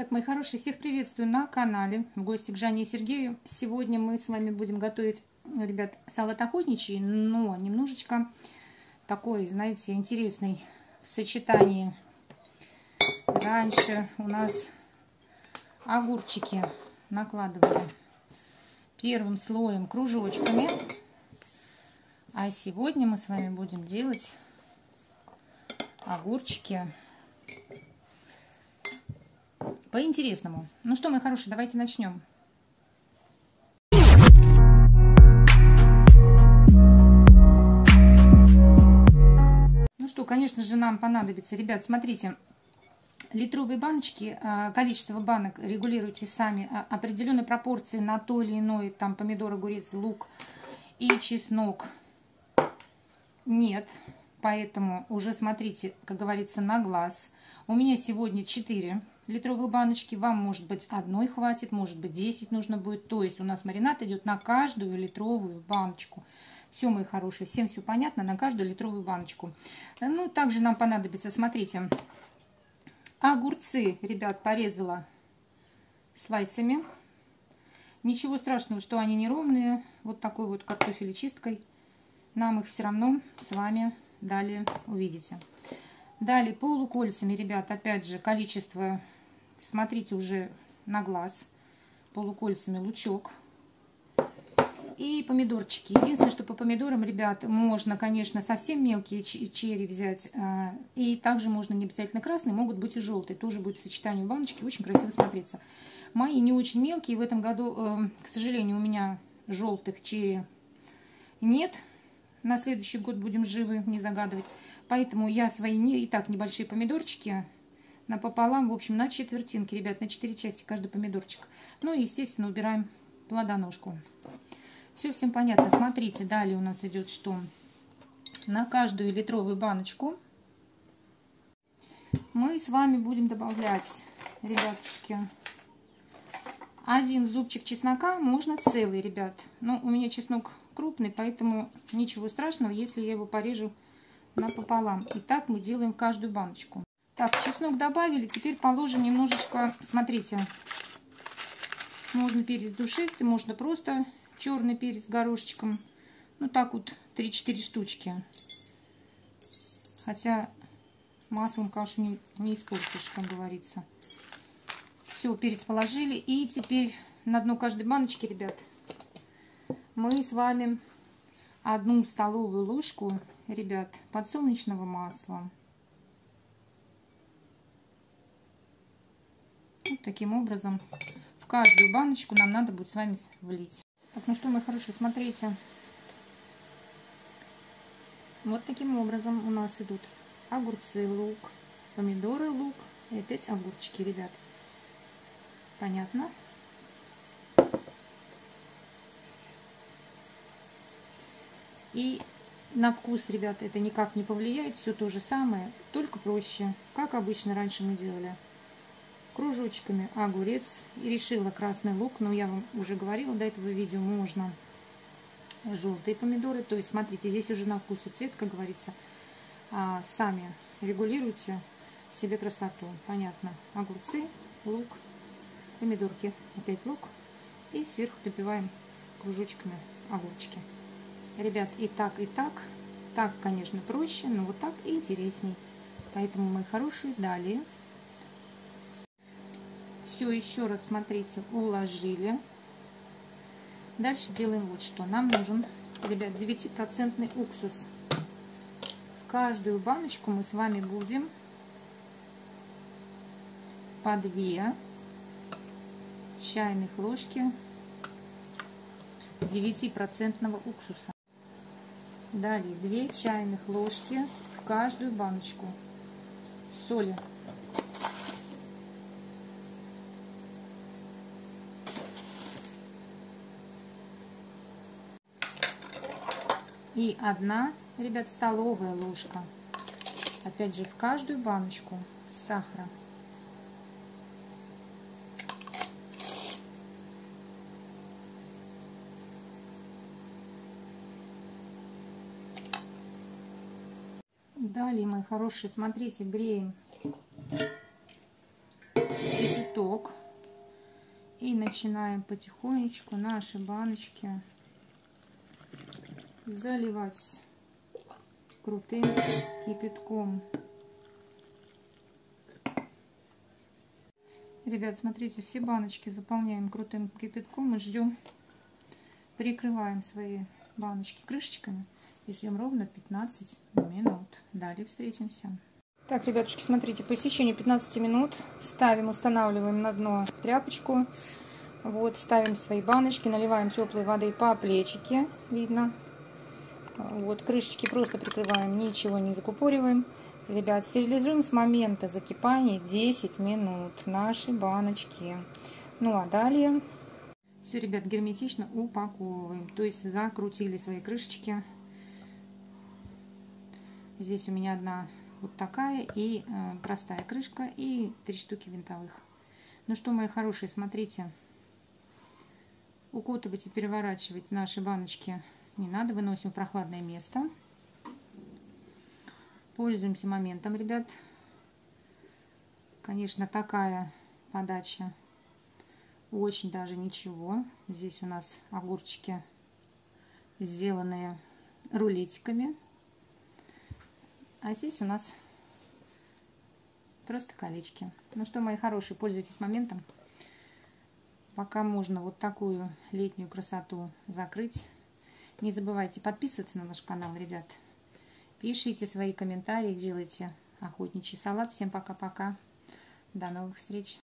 Так, мои хорошие, всех приветствую на канале в гости к Жанне и Сергею. Сегодня мы с вами будем готовить, ребят, салат охотничий, но немножечко такой, знаете, интересный в сочетании. Раньше у нас огурчики накладывали первым слоем кружочками, а сегодня мы с вами будем делать огурчики по-интересному. Ну что, мои хорошие, давайте начнем. Ну что, конечно же, нам понадобится, ребят, смотрите, литровые баночки, а, количество банок регулируйте сами, а, определенной пропорции на то или иное, там помидор, огурец, лук и чеснок нет, поэтому уже смотрите, как говорится, на глаз. У меня сегодня 4 литровых баночки. Вам, может быть, одной хватит, может быть, 10 нужно будет. То есть у нас маринад идет на каждую литровую баночку. Все, мои хорошие, всем все понятно, на каждую литровую баночку. Ну, также нам понадобится, смотрите, огурцы, ребят, порезала слайсами. Ничего страшного, что они неровные. Вот такой вот картофель чисткой. Нам их все равно с вами далее увидите. Далее полукольцами, ребят, опять же, количество, смотрите уже на глаз, полукольцами лучок. И помидорчики. Единственное, что по помидорам, ребят, можно, конечно, совсем мелкие черри взять. А, и также можно не обязательно красные, могут быть и желтые. Тоже будет в сочетании баночки, очень красиво смотреться. Мои не очень мелкие. В этом году, э, к сожалению, у меня желтых черри нет на следующий год будем живы, не загадывать. Поэтому я свои не, и так небольшие помидорчики напополам, в общем, на четвертинки, ребят, на 4 части каждый помидорчик. Ну и, естественно, убираем плодоножку. Все всем понятно. Смотрите, далее у нас идет что? На каждую литровую баночку мы с вами будем добавлять, ребятушки, один зубчик чеснока, можно целый, ребят. Но у меня чеснок крупный, поэтому ничего страшного, если я его порежу напополам. И так мы делаем каждую баночку. Так, чеснок добавили, теперь положим немножечко, смотрите, можно перец душистый, можно просто черный перец горошечком. Ну так вот 3-4 штучки. Хотя маслом кашу не, не испортишь, как говорится. Все, перец положили. И теперь на дно каждой баночки, ребят, мы с вами одну столовую ложку, ребят, подсолнечного масла. Таким образом в каждую баночку нам надо будет с вами влить. Так, ну что, мои хорошие, смотрите. Вот таким образом у нас идут огурцы, лук, помидоры, лук и опять огурчики, ребят. Понятно? И на вкус, ребята, это никак не повлияет. Все то же самое, только проще. Как обычно раньше мы делали. Кружочками огурец. И решила красный лук. Но я вам уже говорила до этого видео, можно желтые помидоры. То есть, смотрите, здесь уже на вкус и цвет, как говорится. А, сами регулируйте себе красоту. Понятно. Огурцы, лук, помидорки. Опять лук. И сверху добиваем кружочками огурчики. Ребят, и так, и так. Так, конечно, проще, но вот так интересней. Поэтому, мои хорошие, далее. Все еще раз, смотрите, уложили. Дальше делаем вот что. Нам нужен, ребят, 9% уксус. В каждую баночку мы с вами будем по 2 чайных ложки 9% уксуса. Далее 2 чайных ложки в каждую баночку соли. И одна, ребят, столовая ложка. Опять же, в каждую баночку сахара. Далее, мои хорошие, смотрите, греем кипяток. И начинаем потихонечку наши баночки заливать крутым кипятком. Ребят, смотрите, все баночки заполняем крутым кипятком и ждем, прикрываем свои баночки крышечками и ждем ровно 15 минут. Далее встретимся. Так, ребятушки, смотрите, по истечению 15 минут ставим, устанавливаем на дно тряпочку. Вот, ставим свои баночки, наливаем теплой воды по плечике, видно. Вот, крышечки просто прикрываем, ничего не закупориваем. Ребят, стерилизуем с момента закипания 10 минут наши баночки. Ну, а далее все, ребят, герметично упаковываем. То есть закрутили свои крышечки. Здесь у меня одна вот такая и э, простая крышка и три штуки винтовых. Ну что, мои хорошие, смотрите. Укутывать и переворачивать наши баночки не надо. Выносим в прохладное место. Пользуемся моментом, ребят. Конечно, такая подача очень даже ничего. Здесь у нас огурчики, сделанные рулетиками. А здесь у нас просто колечки. Ну что, мои хорошие, пользуйтесь моментом. Пока можно вот такую летнюю красоту закрыть. Не забывайте подписываться на наш канал, ребят. Пишите свои комментарии, делайте охотничий салат. Всем пока-пока. До новых встреч.